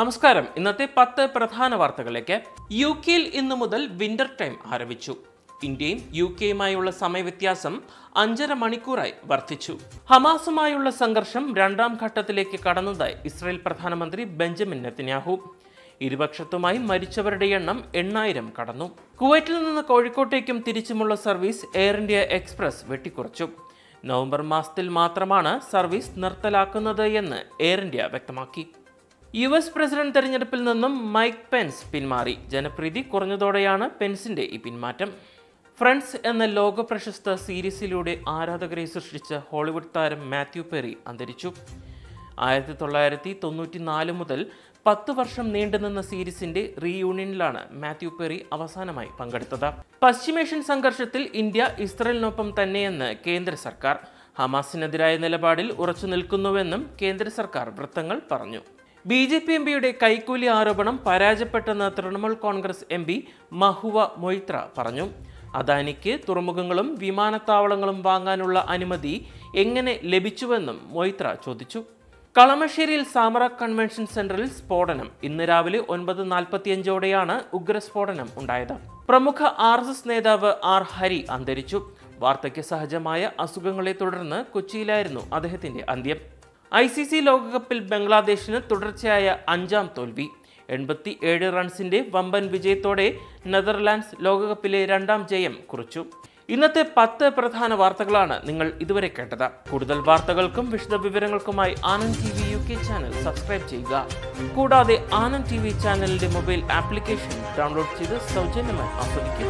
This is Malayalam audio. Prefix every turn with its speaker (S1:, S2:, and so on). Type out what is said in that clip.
S1: നമസ്കാരം. ഇന്നത്തെ പത്ത് പ്രധാന വാർത്തകളിലേക്ക്. യു കെയിൽ ഇന്നു മുതൽ വിന്റർ ടൈം ആരംഭിച്ചു. ഇന്ത്യയും യു കെയുമായുള്ള സമയവ്യത്യാസം അഞ്ചര മണിക്കൂറായി വർദ്ധിച്ചു. ഹമാസുമായുള്ള സംഘർഷം രണ്ടാം ഘട്ടത്തിലേക്ക് കടന്നതായി ഇസ്രായേൽ പ്രധാനമന്ത്രി ബെഞ്ചമിൻ നെത്തന്യാഹു ഇരുപക്ഷത്തുമായി മരിച്ചവരുടെ എണ്ണം എണ്ണായിരം കടന്നു. കുവൈറ്റിൽ നിന്ന് കോഴിക്കോട്ടേക്കും തിരിച്ചുമുള്ള സർവീസ് എയർ ഇന്ത്യ എക്സ്പ്രസ് വെട്ടിക്കുറച്ചു. നവംബർ മാസത്തിൽ മാത്രമാണ് സർവീസ് നിർത്തലാക്കുന്നത് എന്ന് എയർ ഇന്ത്യ വ്യക്തമാക്കി. യു എസ് പ്രസിഡന്റ് തെരഞ്ഞെടുപ്പിൽ നിന്നും മൈക്ക് പെൻസ് പിന്മാറി. ജനപ്രീതി കുറഞ്ഞതോടെയാണ് പെൻസിന്റെ ഈ പിന്മാറ്റം. ഫ്രണ്ട്സ് എന്ന ലോക പ്രശസ്ത സീരീസിലൂടെ ആരാധകരെ സൃഷ്ടിച്ച ഹോളിവുഡ് താരം മാത്യു പെറി അന്തരിച്ചു. ആയിരത്തി തൊള്ളായിരത്തി തൊണ്ണൂറ്റി നാല് മുതൽ പത്ത് വർഷം നീണ്ടുനിന്ന സീരീസിന്റെ റീയൂണിയനിലാണ് മാത്യു പെറി അവസാനമായി പങ്കെടുത്തത്. പശ്ചിമേഷ്യൻ സംഘർഷത്തിൽ ഇന്ത്യ ഇസ്രയേലിനൊപ്പം തന്നെയെന്ന് കേന്ദ്ര സർക്കാർ. ഹമാസിനെതിരായ നിലപാടിൽ ഉറച്ചു നിൽക്കുന്നുവെന്നും കേന്ദ്ര സർക്കാർ വൃത്തങ്ങൾ പറഞ്ഞു. ബി ജെ പി എം പിയുടെ കൈക്കൂലി ആരോപണം പരാജയപ്പെട്ടെന്ന് തൃണമൂൽ കോൺഗ്രസ് എം പി മഹുവ മൊയ്ത്ര പറഞ്ഞു. അദാനിക്ക് തുറമുഖങ്ങളും വിമാനത്താവളങ്ങളും വാങ്ങാനുള്ള അനുമതി എങ്ങനെ ലഭിച്ചുവെന്നും മൊയ്ത്ര ചോദിച്ചു. കളമശ്ശേരിയിൽ സാമറ കൺവെൻഷൻ സെന്ററിൽ സ്ഫോടനം. ഇന്ന് രാവിലെ ഒൻപത് നാൽപ്പത്തിയഞ്ചോടെയാണ് ഉഗ്രസ്ഫോടനം ഉണ്ടായത്. പ്രമുഖ ആർ എസ് എസ് നേതാവ് ആർ ഹരി അന്തരിച്ചു. വാർദ്ധക്യ സഹജമായ അസുഖങ്ങളെ തുടർന്ന് കൊച്ചിയിലായിരുന്നു അദ്ദേഹത്തിന്റെ അന്ത്യം. ഐ സി സി ലോകകപ്പിൽ ബംഗ്ലാദേശിന് തുടർച്ചയായ അഞ്ചാം തോൽവി. എൺപത്തി ഏഴ് റൺസിന്റെ വമ്പൻ വിജയത്തോടെ നെതർലാൻഡ്സ് ലോകകപ്പിലെ രണ്ടാം ജയം കുറിച്ചു. ഇന്നത്തെ പത്ത് പ്രധാന വാർത്തകളാണ് നിങ്ങൾ ഇതുവരെ കേട്ടത്. കൂടുതൽ വാർത്തകൾക്കും വിശദ വിവരങ്ങൾക്കുമായി Anand T V U K channel subscribe ചെയ്യുക. കൂടാതെ ആനന്ദ് ടി വി ചാനലിന്റെ മൊബൈൽ ആപ്ലിക്കേഷൻ ഡൗൺലോഡ് ചെയ്ത് സൗജന്യമായി ആസ്വദിക്കുക.